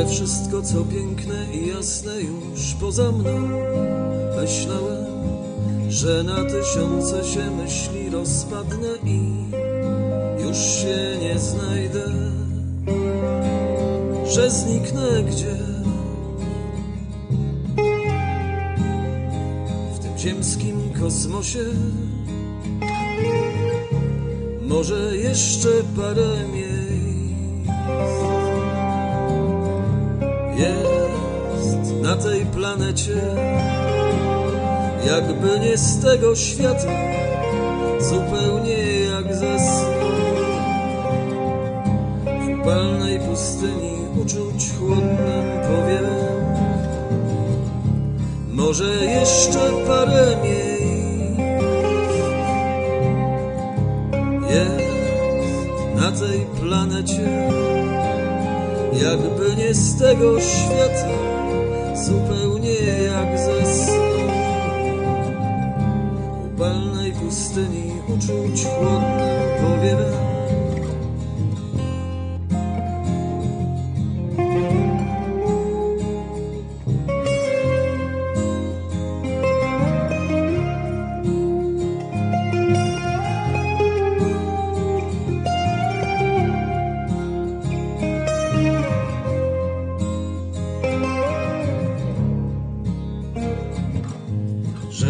że wszystko co piękne i jasne już poza mną. Myślałem, że na tysiące się myśli rozpadnę i już się nie znajdę, że zniknę gdzie? W tym ziemskim kosmosie. Może jeszcze parę miejsc jest na tej planecie, jakby nie z tego świata, zupełnie jak ze snu. W upalnej pustyni uczuć chłodnym powiewem, może jeszcze parę miejsc jest na tej planecie, jakby nie z tego świata, zupełnie jak ze snu. Upalnej pustyni uczuć chłodnym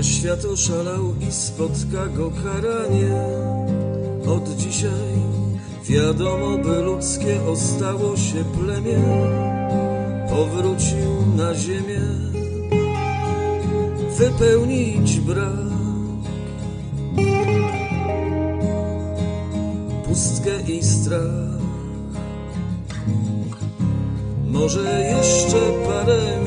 świat oszalał i spotka go karanie. Od dzisiaj wiadomo, by ludzkie ostało się plemię, powrócił na ziemię, wypełnić brak. Pustkę i strach, może jeszcze parę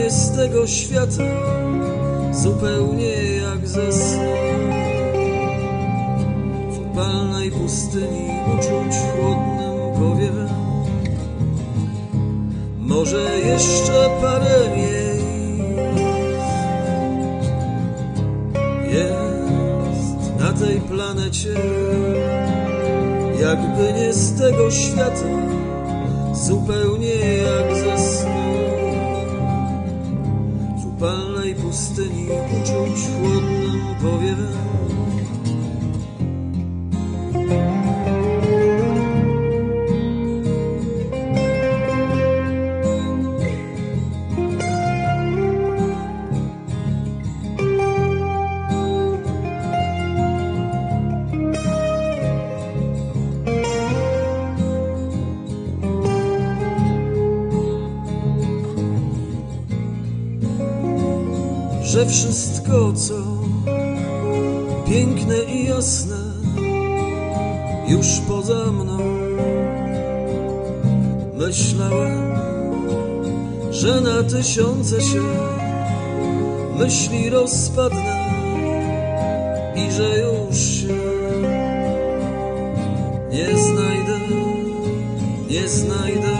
jakby nie z tego świata, zupełnie jak ze snu. W upalnej pustyni uczuć chłodnym powiewem, może jeszcze parę miejsc jest na tej planecie jakby nie z tego świata, zupełnie jak ze snu. Upalnej pustyni uczuć chłodnym powiewem. Że wszystko co piękne i jasne już poza mną. Myślałem, że na tysiące się myśli rozpadnę i że już się nie znajdę, nie znajdę.